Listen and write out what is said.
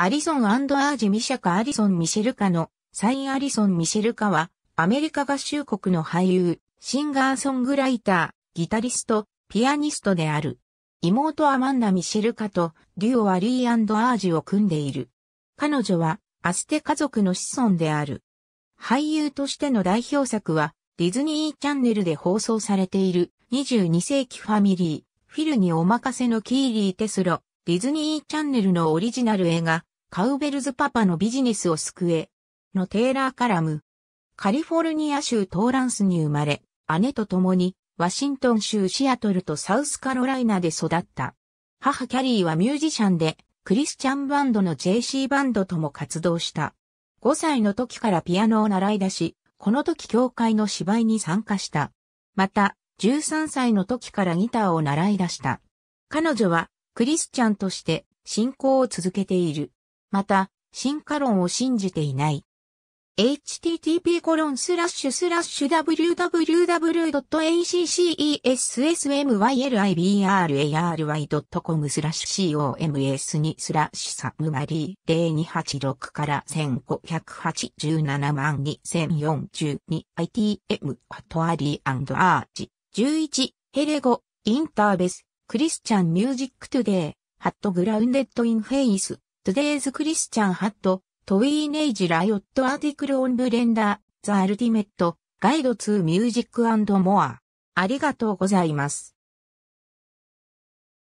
アリソンアージ・ミシャカ・アリソン・ミシェルカのサイン・アリソン・ミシェルカは、アメリカ合衆国の俳優、シンガーソングライター、ギタリスト、ピアニストである。妹アマンダ・ミシェルカとデュオ・アリーアージを組んでいる。彼女はアステ家族の子孫である。俳優としての代表作はディズニーチャンネルで放送されている22世紀ファミリー、フィルにお任せのキーリー・テスロ、ディズニーチャンネルのオリジナル映画、カウベルズパパのビジネスを救え、のテーラーカラム。カリフォルニア州トーランスに生まれ、姉と共にワシントン州シアトルとサウスカロライナで育った。母キャリーはミュージシャンで、クリスチャンバンドの JC バンドとも活動した。5歳の時からピアノを習い出し、この時教会の芝居に参加した。また、13歳の時からギターを習い出した。彼女はクリスチャンとして信仰を続けている。また、進化論を信じていない。http://www.accessmylibr.com スラッシュ coms にスラッシュサムマリー0286から1587万2042 ITM アトアリーアーチ11ヘレゴインターベスクリスチャンミュージックトゥデイハットグラウンデッドインフェイストゥデイズクリスチャンハットトウィーネイジライオットアーティクルオンブレンダー、ザ・アルティメット、ガイドツーミュージックモア。ありがとうございます。